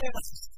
Deus.